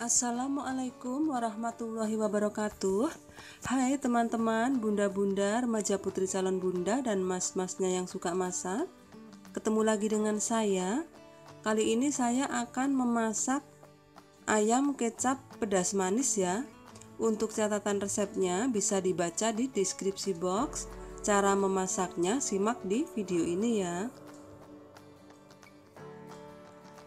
Assalamualaikum warahmatullahi wabarakatuh. Hai teman-teman, bunda-bunda, remaja putri calon bunda dan mas-masnya yang suka masak. Ketemu lagi dengan saya. Kali ini saya akan memasak ayam kecap pedas manis ya. Untuk catatan resepnya bisa dibaca di deskripsi box. Cara memasaknya simak di video ini ya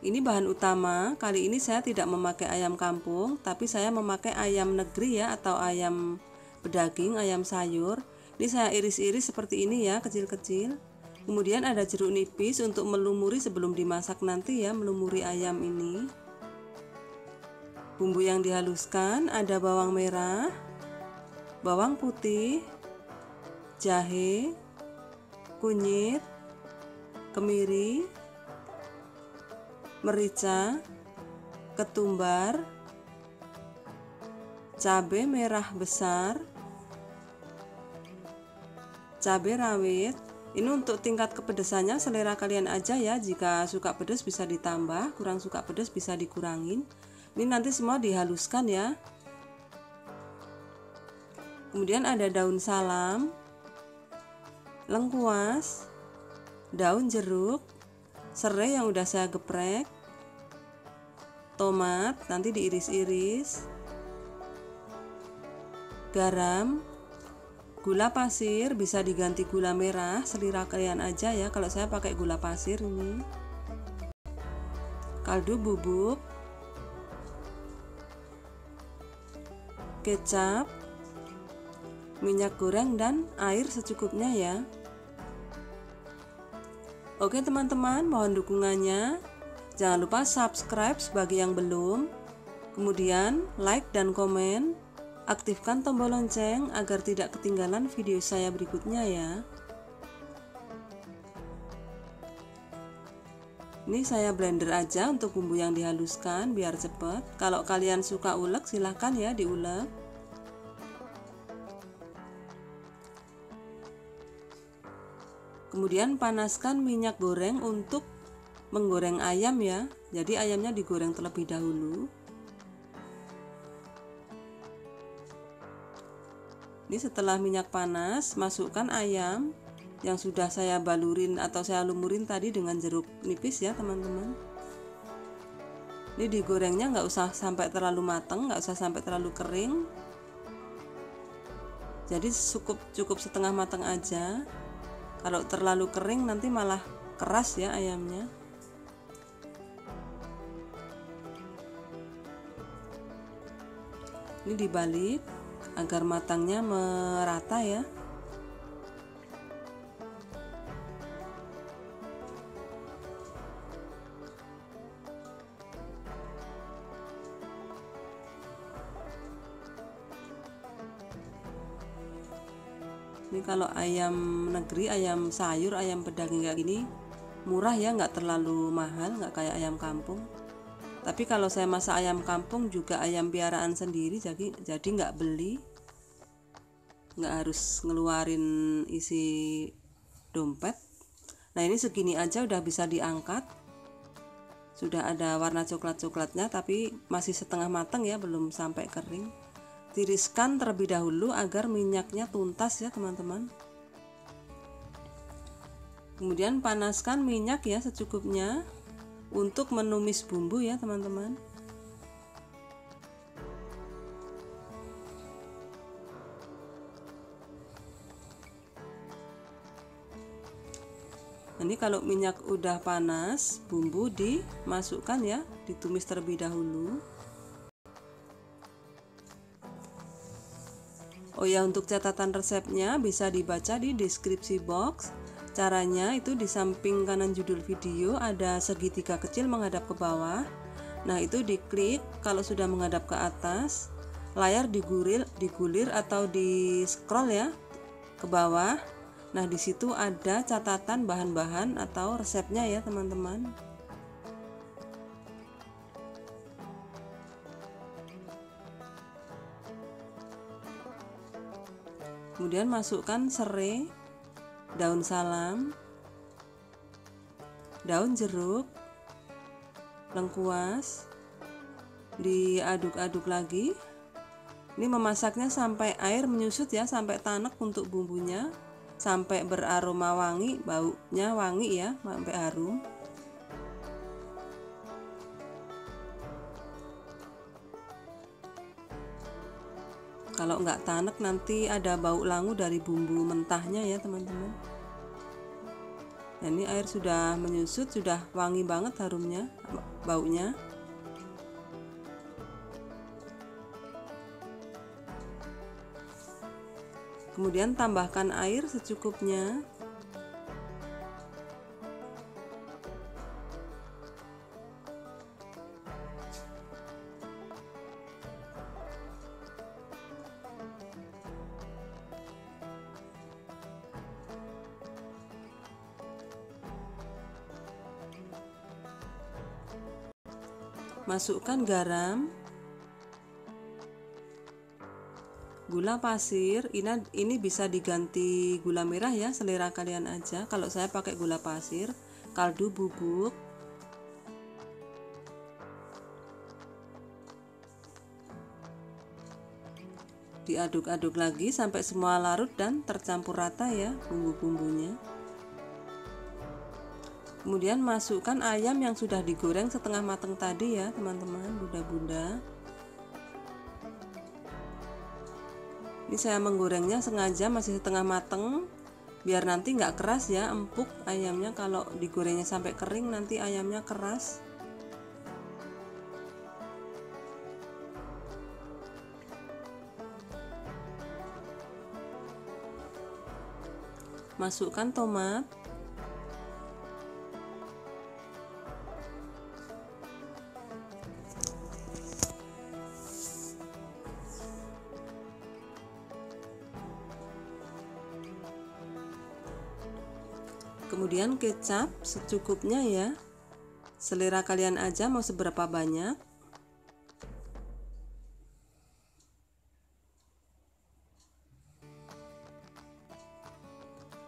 ini bahan utama, kali ini saya tidak memakai ayam kampung, tapi saya memakai ayam negeri ya atau ayam bedaging, ayam sayur. Ini saya iris-iris seperti ini ya, kecil-kecil. Kemudian ada jeruk nipis untuk melumuri sebelum dimasak nanti ya, melumuri ayam ini. Bumbu yang dihaluskan ada bawang merah, bawang putih, jahe, kunyit, kemiri, merica, ketumbar, cabai merah besar, cabai rawit. Ini untuk tingkat kepedesannya selera kalian aja ya. Jika suka pedas bisa ditambah, kurang suka pedas bisa dikurangin. Ini nanti semua dihaluskan ya. Kemudian ada daun salam, lengkuas, daun jeruk, serai yang udah saya geprek tomat nanti diiris-iris garam gula pasir bisa diganti gula merah selera kalian aja ya kalau saya pakai gula pasir ini. Kaldu bubuk kecap minyak goreng dan air secukupnya ya Oke teman-teman, mohon dukungannya. Jangan lupa subscribe bagi yang belum. Kemudian like dan komen. Aktifkan tombol lonceng agar tidak ketinggalan video saya berikutnya ya. Ini saya blender aja untuk bumbu yang dihaluskan biar cepet. Kalau kalian suka ulek silahkan ya diulek. Kemudian panaskan minyak goreng untuk menggoreng ayam ya. Jadi ayamnya digoreng terlebih dahulu. Ini setelah minyak panas, masukkan ayam yang sudah saya balurin atau saya lumurin tadi dengan jeruk nipis ya teman-teman. Ini digorengnya nggak usah sampai terlalu matang, nggak usah sampai terlalu kering. Jadi cukup cukup setengah matang aja kalau terlalu kering nanti malah keras ya ayamnya. Ini dibalik agar matangnya merata ya ini kalau ayam negeri ayam sayur ayam pedaging kayak gini murah ya nggak terlalu mahal nggak kayak ayam kampung. Tapi kalau saya masak ayam kampung juga ayam piaraan sendiri jadi jadi nggak beli. Nggak harus ngeluarin isi dompet. Nah ini segini aja udah bisa diangkat. Sudah ada warna coklat-coklatnya tapi masih setengah matang ya belum sampai kering tiriskan terlebih dahulu agar minyaknya tuntas ya teman-teman. Kemudian panaskan minyak ya secukupnya untuk menumis bumbu ya teman-teman. Ini kalau minyak udah panas bumbu dimasukkan ya ditumis terlebih dahulu Oh ya untuk catatan resepnya bisa dibaca di deskripsi box. Caranya itu di samping kanan judul video ada segitiga kecil menghadap ke bawah. Nah itu diklik kalau sudah menghadap ke atas. Layar digulir, digulir atau di scroll ya ke bawah. Nah di situ ada catatan bahan-bahan atau resepnya ya teman-teman kemudian masukkan serai daun salam daun jeruk lengkuas diaduk-aduk lagi. Ini memasaknya sampai air menyusut ya sampai tanek untuk bumbunya sampai beraroma wangi baunya wangi ya sampai harum kalau nggak tanek nanti ada bau langu dari bumbu mentahnya ya teman-teman. Ini air sudah menyusut sudah wangi banget harumnya baunya. Kemudian tambahkan air secukupnya masukkan garam gula pasir. Ini ini bisa diganti gula merah ya selera kalian aja. Kalau saya pakai gula pasir kaldu bubuk. Diaduk-aduk lagi sampai semua larut dan tercampur rata ya bumbu-bumbunya kemudian masukkan ayam yang sudah digoreng setengah matang tadi ya teman-teman bunda-bunda. Ini saya menggorengnya sengaja masih setengah matang biar nanti nggak keras ya empuk ayamnya. Kalau digorengnya sampai kering nanti ayamnya keras. Masukkan tomat kemudian kecap secukupnya ya. Selera kalian aja mau seberapa banyak.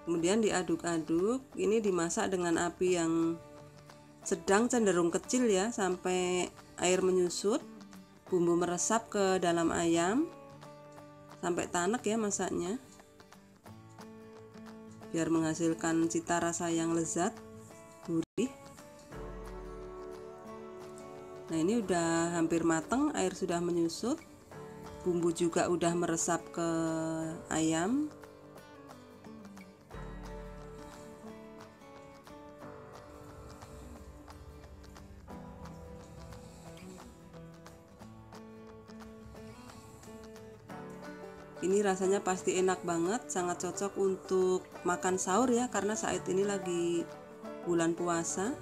Kemudian diaduk-aduk. Ini dimasak dengan api yang sedang cenderung kecil ya sampai air menyusut. Bumbu meresap ke dalam ayam. Sampai tanek ya masaknya biar menghasilkan cita rasa yang lezat gurih. Nah ini udah hampir mateng air sudah menyusut. Bumbu juga udah meresap ke ayam ini rasanya pasti enak banget sangat cocok untuk makan sahur ya karena saat ini lagi bulan puasa.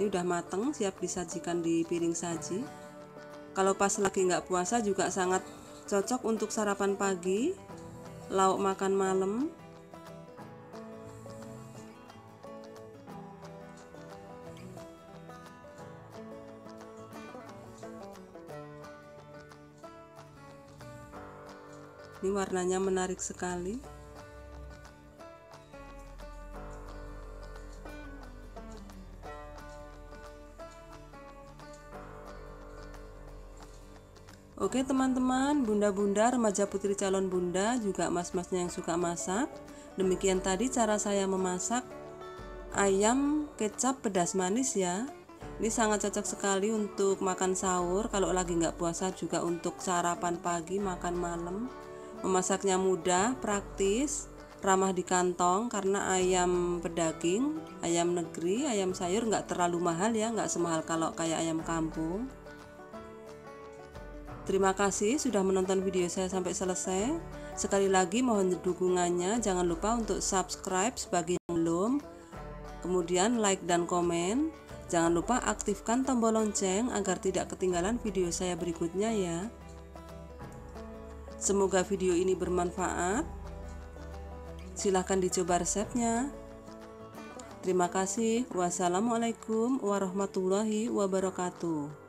Ini udah mateng siap disajikan di piring saji. Kalau pas lagi nggak puasa juga sangat cocok untuk sarapan pagi lauk makan malam Ini warnanya menarik sekali. Oke teman-teman, bunda-bunda, remaja putri calon bunda, juga mas-masnya yang suka masak. Demikian tadi cara saya memasak ayam kecap pedas manis ya. Ini sangat cocok sekali untuk makan sahur, kalau lagi nggak puasa juga untuk sarapan pagi, makan malam. Memasaknya mudah, praktis, ramah di kantong karena ayam pedaging, ayam negeri, ayam sayur nggak terlalu mahal ya, nggak semahal kalau kayak ayam kampung. Terima kasih sudah menonton video saya sampai selesai. Sekali lagi mohon dukungannya, jangan lupa untuk subscribe sebagai yang belum. Kemudian like dan komen. Jangan lupa aktifkan tombol lonceng agar tidak ketinggalan video saya berikutnya ya. Semoga video ini bermanfaat. Silahkan dicoba resepnya. Terima kasih. Wassalamualaikum warahmatullahi wabarakatuh.